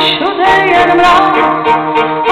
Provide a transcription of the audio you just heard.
Should I get